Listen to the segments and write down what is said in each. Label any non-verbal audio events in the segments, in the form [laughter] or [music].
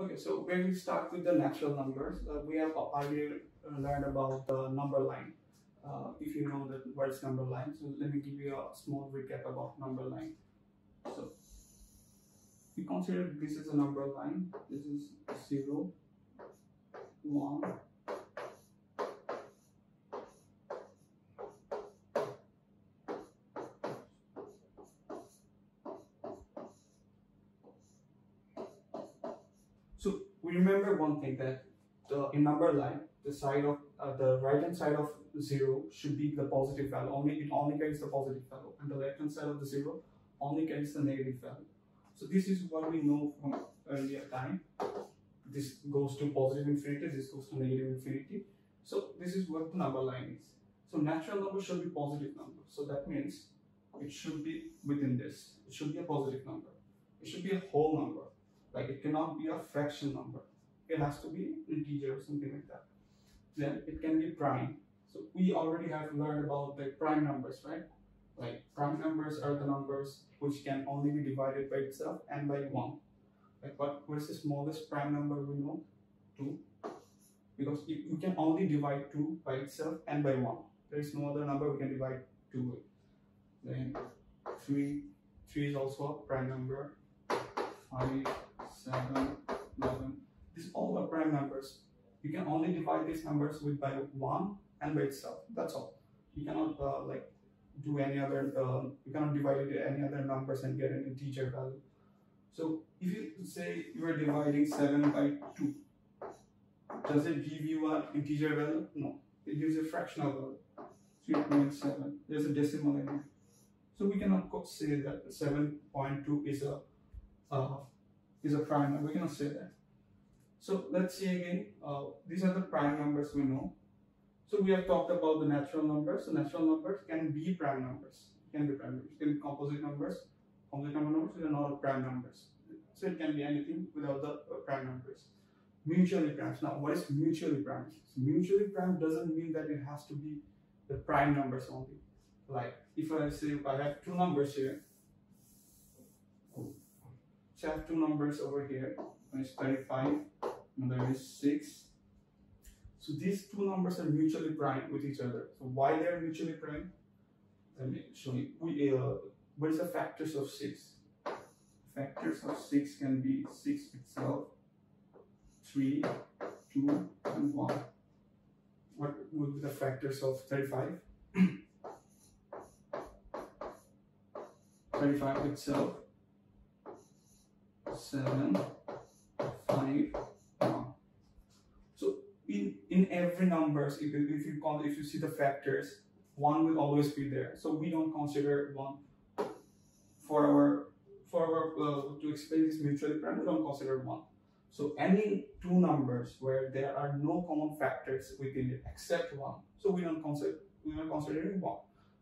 Okay, so when we start with the natural numbers, uh, we have already uh, learned about the number line. Uh, if you know that what is number line, so let me give you a small recap about number line. So we consider this is a number line. This is zero, one, So we remember one thing that the, in number line, the side of uh, the right hand side of zero should be the positive value. Only it only carries the positive value, and the left hand side of the zero only carries the negative value. So this is what we know from earlier time. This goes to positive infinity. This goes to negative infinity. So this is what the number line is. So natural number should be positive number. So that means it should be within this. It should be a positive number. It should be a whole number like it cannot be a fraction number. It has to be integer or something like that. Then it can be prime. So we already have learned about the prime numbers, right? Like prime numbers are the numbers which can only be divided by itself and by one. Like what, what is the smallest prime number we know? Two. Because you can only divide two by itself and by one. There is no other number we can divide two with. Then three, three is also a prime number. Five, 7, 11. These all are prime numbers. You can only divide these numbers with by 1 and by itself. That's all. You cannot uh, like do any other, uh, you cannot divide it any other numbers and get an integer value. So if you say you are dividing 7 by 2, does it give you an integer value? No. It gives a fractional value. 3.7. There's a decimal in it. So we cannot say that 7.2 is a uh, is a prime number. We cannot say that. So let's see again. Uh, these are the prime numbers we know. So we have talked about the natural numbers. So natural numbers can be prime numbers. Can be prime numbers. Can be composite numbers. Composite number numbers are not prime numbers. So it can be anything without the uh, prime numbers. Mutually prime. Now, what is mutually prime? So mutually prime doesn't mean that it has to be the prime numbers only. Like if I say I have two numbers here, have two numbers over here. One is 35, another is 6. So these two numbers are mutually prime with each other. So why they are mutually prime? Let me show you. We, uh, what is the factors of 6? Factors of 6 can be 6 itself, 3, 2, and 1. What would be the factors of 35? [clears throat] 35 itself, seven, five, one. So in in every numbers, if you, if you call if you see the factors, one will always be there. So we don't consider one for our for our uh, to explain this mutually prime. We don't consider one. So any two numbers where there are no common factors within it except one. So we don't consider we don't consider one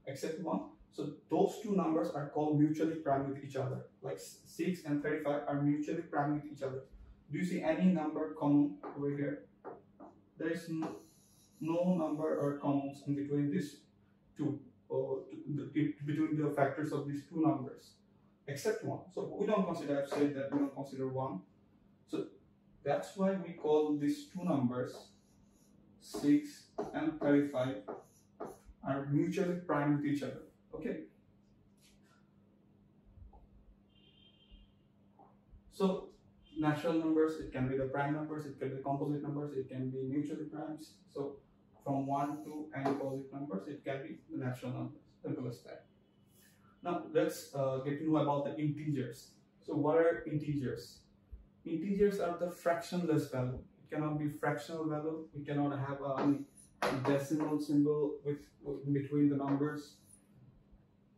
except one. So those two numbers are called mutually prime with each other. Like 6 and 35 are mutually prime with each other. Do you see any number common over here? There is no, number or commons in between these two, or between the factors of these two numbers, except one. So we don't consider, I've said that we don't consider one. So that's why we call these two numbers, 6 and 35, are mutually prime with each other. Okay. So natural numbers, it can be the prime numbers, it can be composite numbers, it can be mutually primes. So from 1 to any positive numbers, it can be the natural numbers, simple as that. Now let's uh, get to know about the integers. So what are integers? Integers are the fractionless value. It cannot be fractional value. We cannot have a decimal symbol with, with between the numbers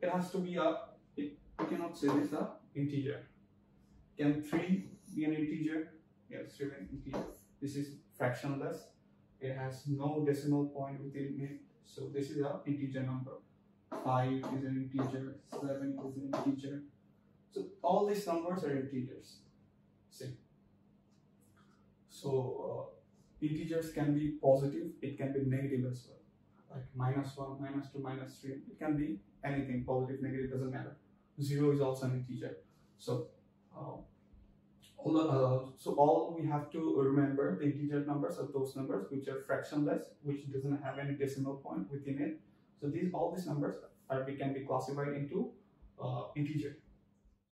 it has to be a, it, we cannot say this a integer. Can 3 be an integer? Yes, 3 an integer. This is fractionless. It has no decimal point within it. So this is a integer number. 5 is an integer, 7 is an integer. So all these numbers are integers. See. So uh, integers can be positive, it can be negative as well. Like minus 1, minus 2, minus 3. It can be anything, positive, negative, doesn't matter. Zero is also an integer. So uh, all, uh, so all we have to remember the integer numbers are those numbers which are fractionless, which doesn't have any decimal point within it. So these all these numbers are we can be classified into uh, integer.